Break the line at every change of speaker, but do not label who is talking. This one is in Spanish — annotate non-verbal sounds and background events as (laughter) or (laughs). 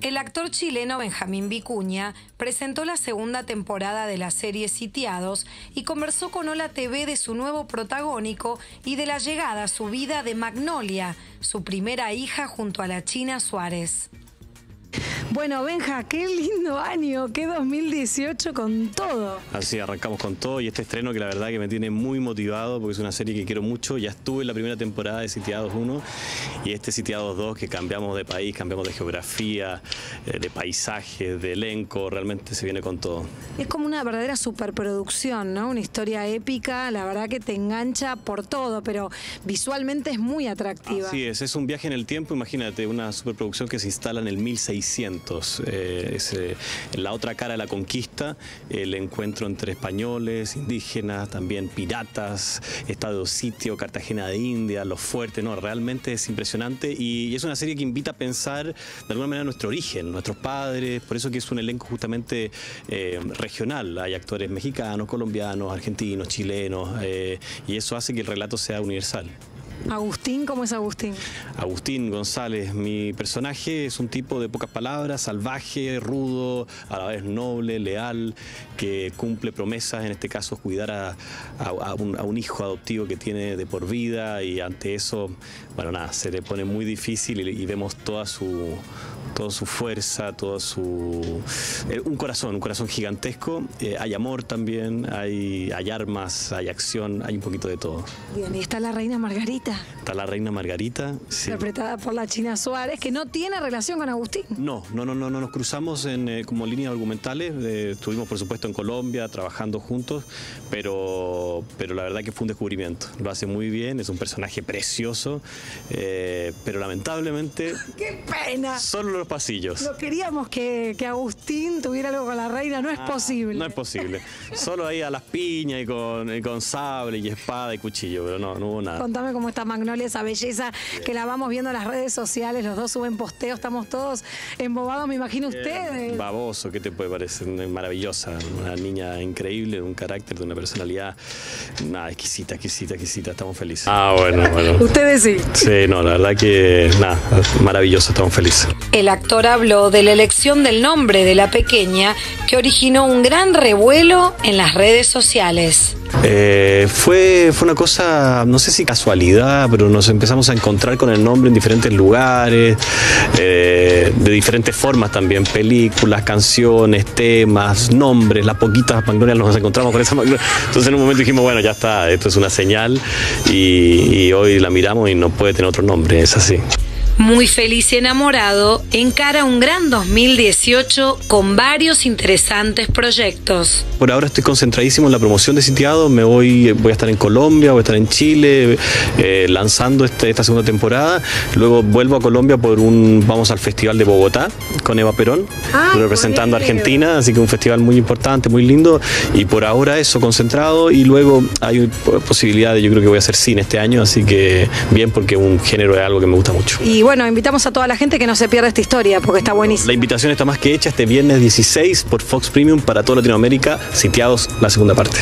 El actor chileno Benjamín Vicuña presentó la segunda temporada de la serie Sitiados y conversó con Hola TV de su nuevo protagónico y de la llegada a su vida de Magnolia, su primera hija junto a la China Suárez.
Bueno, Benja, qué lindo año, qué 2018 con todo.
Así arrancamos con todo y este estreno que la verdad que me tiene muy motivado porque es una serie que quiero mucho. Ya estuve en la primera temporada de Sitiados 1 y este Sitiados 2 que cambiamos de país, cambiamos de geografía, eh, de paisaje, de elenco, realmente se viene con todo.
Es como una verdadera superproducción, ¿no? Una historia épica, la verdad que te engancha por todo, pero visualmente es muy atractiva.
Así es, es un viaje en el tiempo, imagínate, una superproducción que se instala en el 1600 eh, es, eh, la otra cara de la conquista, el encuentro entre españoles, indígenas, también piratas, estado sitio, Cartagena de India, los fuertes, no, realmente es impresionante y, es una serie que invita a pensar de alguna manera nuestro origen, nuestros padres, por eso que es un elenco justamente eh, regional, hay actores mexicanos, colombianos, argentinos, chilenos y eso hace que el relato sea universal.
Agustín, ¿cómo es Agustín?
Agustín González, mi personaje es un tipo de pocas palabras, salvaje, rudo, a la vez noble, leal, que cumple promesas, en este caso cuidar a, un, hijo adoptivo que tiene de por vida y ante eso, bueno, nada, se le pone muy difícil y vemos toda su, toda su fuerza, todo su... Eh, un corazón, un corazón gigantesco. Eh, hay amor también, hay, hay armas, hay acción, hay un poquito de todo.
Bien, y está la reina Margarita.
Está la reina Margarita.
Interpretada por la China Suárez, que no tiene relación con Agustín.
No, no, no, no, no nos cruzamos en, eh, como líneas argumentales. estuvimos, por supuesto, en Colombia trabajando juntos, pero, pero la verdad que fue un descubrimiento. Lo hace muy bien, es un personaje precioso, pero lamentablemente... (laughs)
¡Qué pena!
Solo los pasillos.
No queríamos que, Agustín tuviera algo con la reina, no es ah, posible.
No es posible. Solo ahí a las piñas y con, con sable y espada y cuchillo, pero no, no hubo nada.
Contame cómo está Magnolia, esa belleza que la vamos viendo en las redes sociales, los dos suben posteos, estamos todos embobados, me imagino usted.
Baboso, ¿qué te puede parecer? Maravillosa, una niña increíble, un carácter, de una personalidad, nada, exquisita, exquisita, exquisita, estamos felices.
Ah, bueno, bueno. Ustedes sí.
Sí, no, la verdad que, nada, maravilloso, estamos felices.
El actor habló de la elección del nombre de la pequeña que originó un gran revuelo en las redes sociales.
Eh, fue, fue una cosa, no sé si casualidad, pero nos empezamos a encontrar con el nombre en diferentes lugares, eh, de diferentes formas también, películas, canciones, temas, nombres, las poquitas magnolias nos encontramos con esa magnolia. Entonces en un momento dijimos, bueno, ya está, esto es una señal y hoy la miramos y no puede tener otro nombre, es así
muy feliz y enamorado, encara un gran 2018 con varios interesantes proyectos.
Por ahora estoy concentradísimo en la promoción de Sitiado, me voy, voy a estar en Colombia, voy a estar en Chile, eh, lanzando este, esta segunda temporada, luego vuelvo a Colombia por un, vamos al Festival de Bogotá con Eva Perón, ah, representando a Argentina, así que un festival muy importante, muy lindo, y por ahora eso concentrado, y luego hay posibilidad de, yo creo que voy a hacer cine este año, así que bien, porque un género es algo que me gusta mucho
bueno, invitamos a toda la gente que no se pierda esta historia porque está buenísima.
La invitación está más que hecha este viernes 16 por Fox Premium para toda Latinoamérica, sitiados la segunda parte.